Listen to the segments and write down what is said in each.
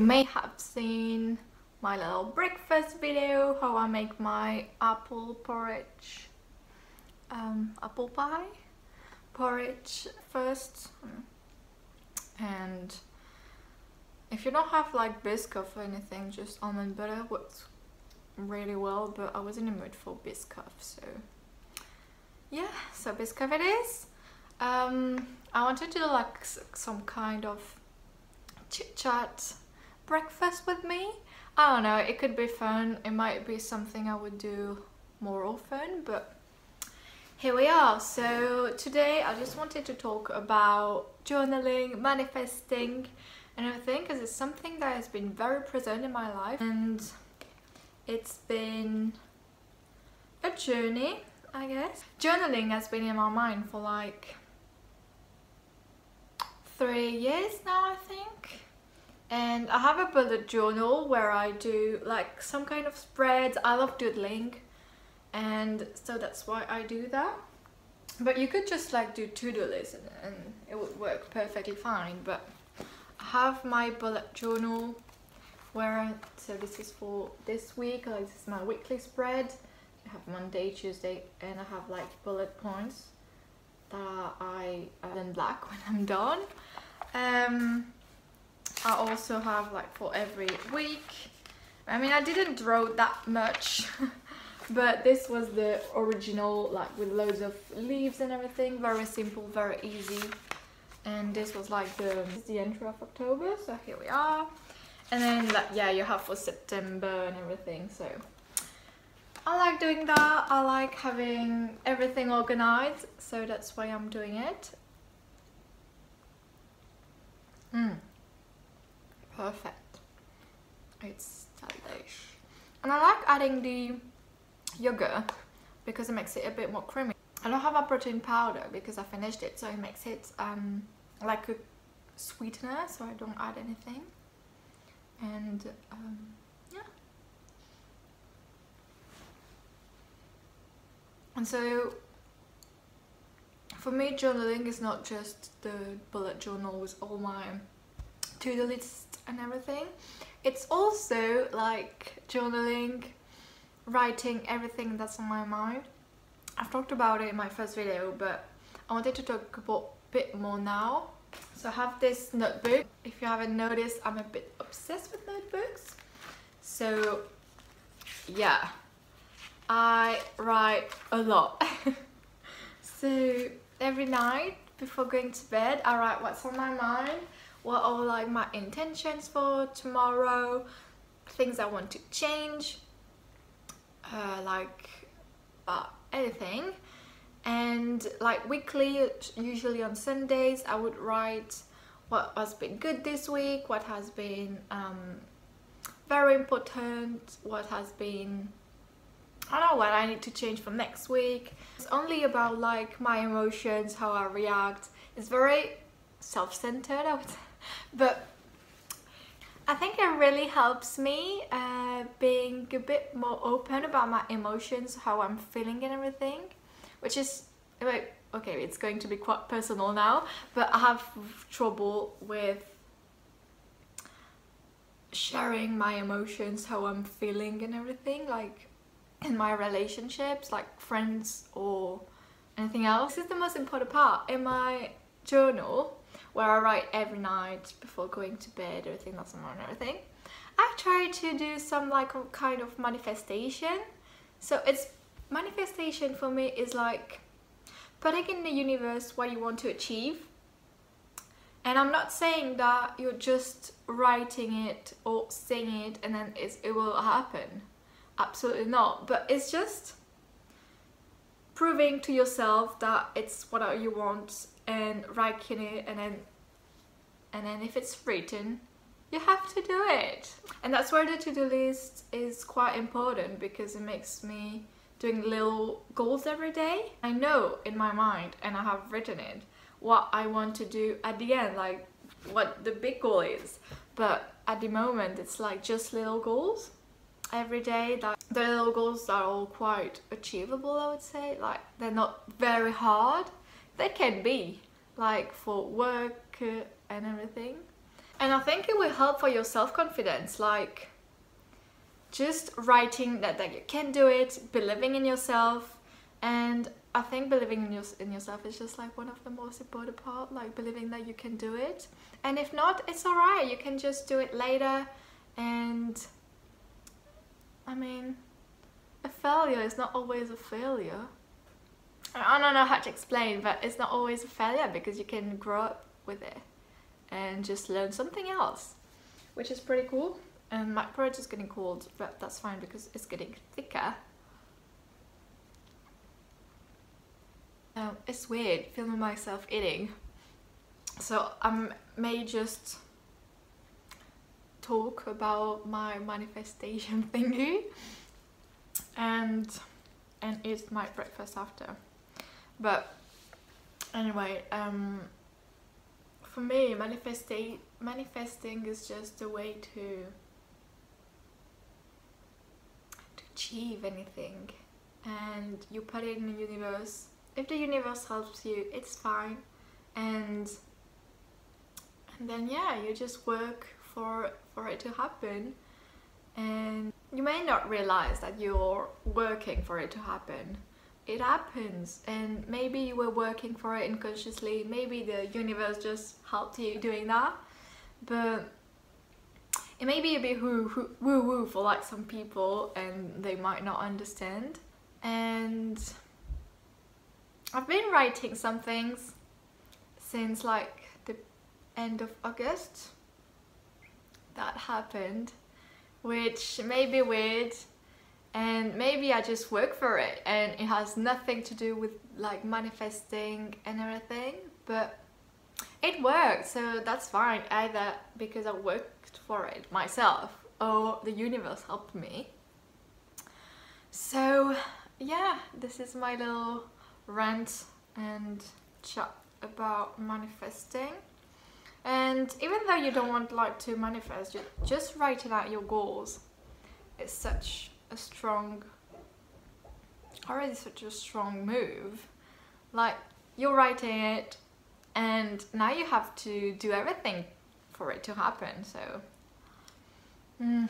may have seen my little breakfast video, how I make my apple porridge, um, apple pie porridge first. And if you don't have like biscuit or anything, just almond butter works really well, but I was in the mood for biscuit so yeah, so biscuit it is. Um, I wanted to do like some kind of chit chat breakfast with me. I don't know, it could be fun. It might be something I would do more often, but here we are. So today I just wanted to talk about journaling, manifesting and everything because it's something that has been very present in my life and it's been a journey, I guess. Journaling has been in my mind for like three years now, I think. And I have a bullet journal where I do like some kind of spreads. I love doodling and so that's why I do that. But you could just like do to-do lists and, and it would work perfectly fine. But I have my bullet journal where, so this is for this week, like this is my weekly spread. I have Monday, Tuesday, and I have like bullet points that I in black when I'm done. Um, I also have like for every week. I mean, I didn't draw that much, but this was the original, like with loads of leaves and everything. Very simple, very easy. And this was like the, the entry of October, so here we are. And then, like, yeah, you have for September and everything, so I like doing that. I like having everything organized, so that's why I'm doing it. Mm. Perfect. It's stylish. And I like adding the yogurt because it makes it a bit more creamy. I don't have a protein powder because I finished it, so it makes it um, like a sweetener, so I don't add anything. And um, yeah. And so for me journaling is not just the bullet journal with all my to-do lists and everything. It's also like journaling writing everything that's on my mind. I've talked about it in my first video but I wanted to talk about a bit more now. So I have this notebook. If you haven't noticed I'm a bit obsessed with notebooks. So yeah. I write a lot. So every night before going to bed I write what's on my mind what are like my intentions for tomorrow things I want to change uh, like uh, anything. And like weekly usually on Sundays I would write what has been good this week what has been um, very important what has been I don't know what I need to change for next week. It's only about like my emotions, how I react. It's very self-centered, I would say. But I think it really helps me uh, being a bit more open about my emotions, how I'm feeling and everything. Which is, okay, it's going to be quite personal now, but I have trouble with sharing my emotions, how I'm feeling and everything. Like, in my relationships, like friends or anything else. This is the most important part. In my journal, where I write every night before going to bed, everything that's on and everything, I try to do some like kind of manifestation. So it's manifestation for me is like putting in the universe what you want to achieve. And I'm not saying that you're just writing it or saying it and then it will happen absolutely not. But it's just proving to yourself that it's what you want and writing it and then and then if it's written you have to do it. And that's where the to-do list is quite important because it makes me doing little goals every day. I know in my mind and I have written it what I want to do at the end like what the big goal is. But at the moment it's like just little goals every day that the little goals are all quite achievable I would say. Like they're not very hard. They can be like for work uh, and everything. And I think it will help for your self-confidence like just writing that, that you can do it believing in yourself. And I think believing in, your, in yourself is just like one of the most important part like believing that you can do it. And if not it's alright. You can just do it later and I mean a failure is not always a failure. I don't know how to explain but it's not always a failure because you can grow up with it and just learn something else which is pretty cool. And my porridge is getting cold but that's fine because it's getting thicker. Um, it's weird filming myself eating. So I may just talk about my manifestation thingy and and eat my breakfast after. But anyway um for me manifesting manifesting is just a way to to achieve anything. And you put it in the universe. If the universe helps you it's fine. And and then yeah you just work for for it to happen. And you may not realize that you're working for it to happen. It happens. And maybe you were working for it unconsciously. Maybe the universe just helped you doing that. But it may be a bit woo woo woo for like some people and they might not understand. And I've been writing some things since like the end of August that happened which may be weird and maybe I just work for it and it has nothing to do with like manifesting and everything but it worked so that's fine either because I worked for it myself or the universe helped me. So yeah this is my little rant and chat about manifesting and even though you don't want like to manifest just writing out your goals. Is such a strong already such a strong move. Like you're writing it and now you have to do everything for it to happen so mm,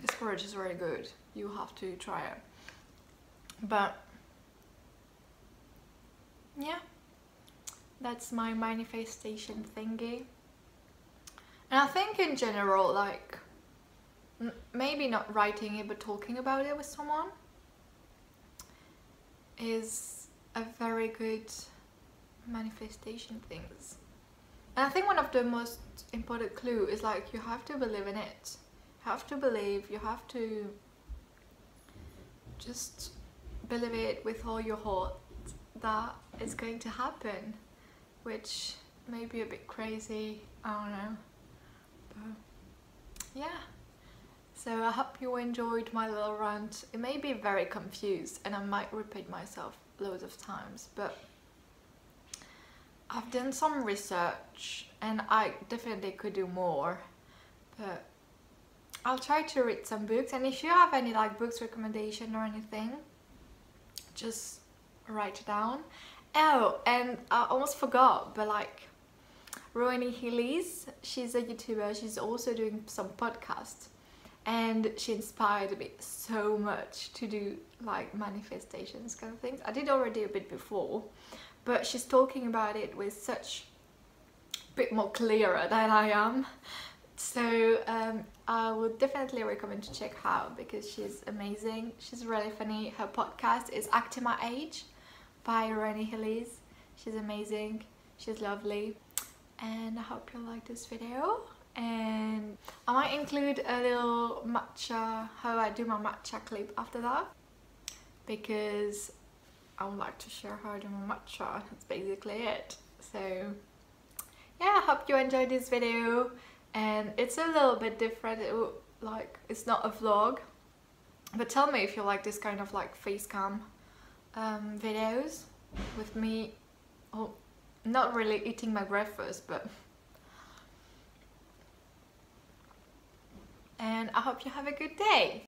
this porridge is really good. You have to try it. But yeah that's my manifestation thingy. And I think in general like maybe not writing it but talking about it with someone is a very good manifestation things. And I think one of the most important clue is like you have to believe in it. You have to believe you have to just believe it with all your heart that it's going to happen which may be a bit crazy I don't know but yeah. So I hope you enjoyed my little rant. It may be very confused and I might repeat myself loads of times but I've done some research and I definitely could do more but I'll try to read some books. And if you have any like books recommendation or anything just write it down. Oh, and I almost forgot, but like Rohini Elyse, she's a YouTuber, she's also doing some podcasts and she inspired me so much to do like manifestations kind of things. I did already a bit before, but she's talking about it with such a bit more clearer than I am. So um, I would definitely recommend to check her out because she's amazing. She's really funny. Her podcast is Acting My Age by Rohini Elyse. She's amazing. She's lovely. And I hope you like this video. And I might include a little matcha, how I do my matcha clip after that. Because I would like to share how I do my matcha. That's basically it. So yeah, I hope you enjoyed this video and it's a little bit different it, like it's not a vlog but tell me if you like this kind of like face cam um, videos with me oh not really eating my breakfast but and I hope you have a good day